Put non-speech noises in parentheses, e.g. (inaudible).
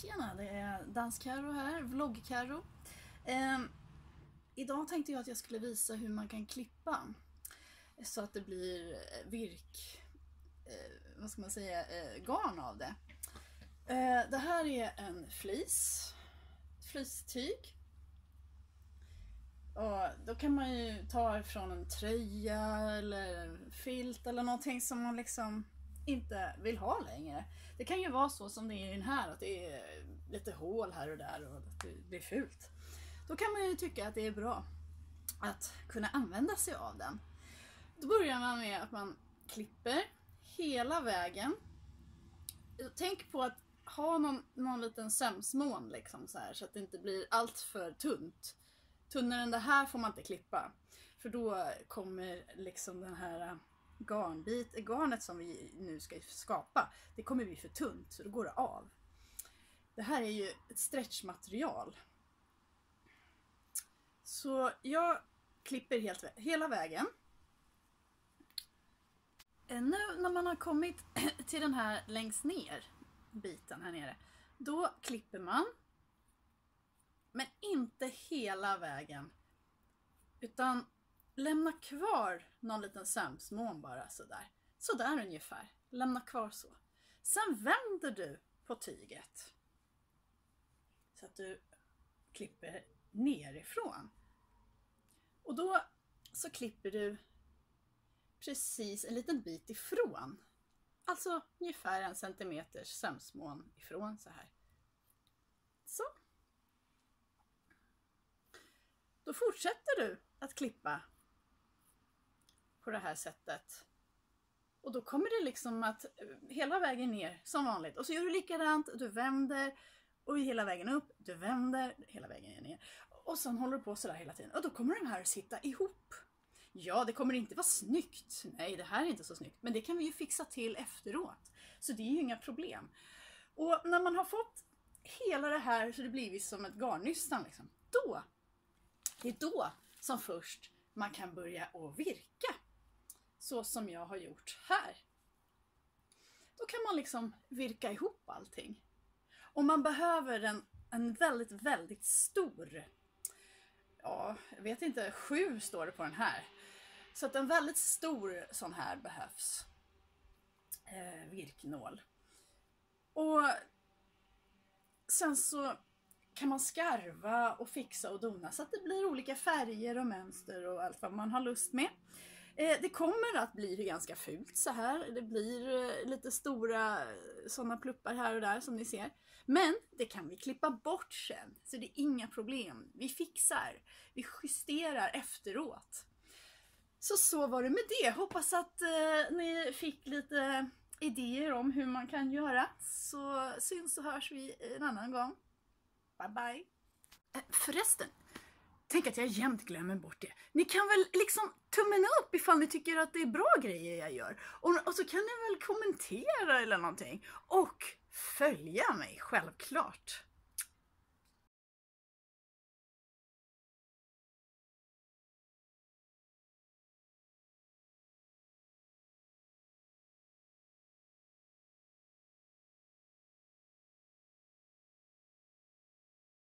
Tjena, det är Danskaro här, Vloggkaro. Eh, idag tänkte jag att jag skulle visa hur man kan klippa så att det blir eh, virk, eh, vad ska man säga, eh, garn av det. Eh, det här är en flis, flistyg. Och då kan man ju ta från en tröja eller en filt eller någonting som man liksom inte vill ha längre. Det kan ju vara så som det är i den här, att det är lite hål här och där och att det blir fult. Då kan man ju tycka att det är bra att kunna använda sig av den. Då börjar man med att man klipper hela vägen. Tänk på att ha någon, någon liten sömsmån liksom så här så att det inte blir allt för tunt. Tunnare än det här får man inte klippa. För då kommer liksom den här garnbit, garnet som vi nu ska skapa, det kommer bli för tunt så då går det av. Det här är ju ett stretchmaterial. Så jag klipper helt, hela vägen. Eh, nu när man har kommit (clears throat) till den här längst ner biten här nere, då klipper man. Men inte hela vägen. Utan lämna kvar någon liten sömsmån bara sådär. Sådär ungefär. Lämna kvar så. Sen vänder du på tyget. Så att du klipper nerifrån. Och då så klipper du precis en liten bit ifrån. Alltså ungefär en centimeters sömsmån ifrån så här. Så. Då fortsätter du att klippa på det här sättet. Och då kommer det liksom att eh, hela vägen ner som vanligt. Och så gör du likadant, du vänder och hela vägen upp, du vänder hela vägen ner. Och sen håller du på sådär hela tiden. Och då kommer de här att sitta ihop. Ja, det kommer inte vara snyggt. Nej, det här är inte så snyggt. Men det kan vi ju fixa till efteråt. Så det är ju inga problem. Och när man har fått hela det här så det blivit som ett garnnystan, liksom, då, det är då som först man kan börja att virka så som jag har gjort här. Då kan man liksom virka ihop allting. Och man behöver en, en väldigt, väldigt stor, ja, jag vet inte, sju står det på den här. Så att en väldigt stor sån här behövs. Eh, virknål. Och sen så kan man skarva och fixa och dona så att det blir olika färger och mönster och allt vad man har lust med. Eh, det kommer att bli ganska fult så här. Det blir eh, lite stora eh, sådana pluppar här och där som ni ser. Men det kan vi klippa bort sen, så det är inga problem. Vi fixar, vi justerar efteråt. Så så var det med det. Hoppas att eh, ni fick lite idéer om hur man kan göra. Så syns och hörs vi en annan gång. Bye bye! Förresten, Tänk att jag jämt glömmer bort det. Ni kan väl liksom tummen upp ifall ni tycker att det är bra grejer jag gör. Och, och så kan ni väl kommentera eller någonting. Och följa mig, självklart.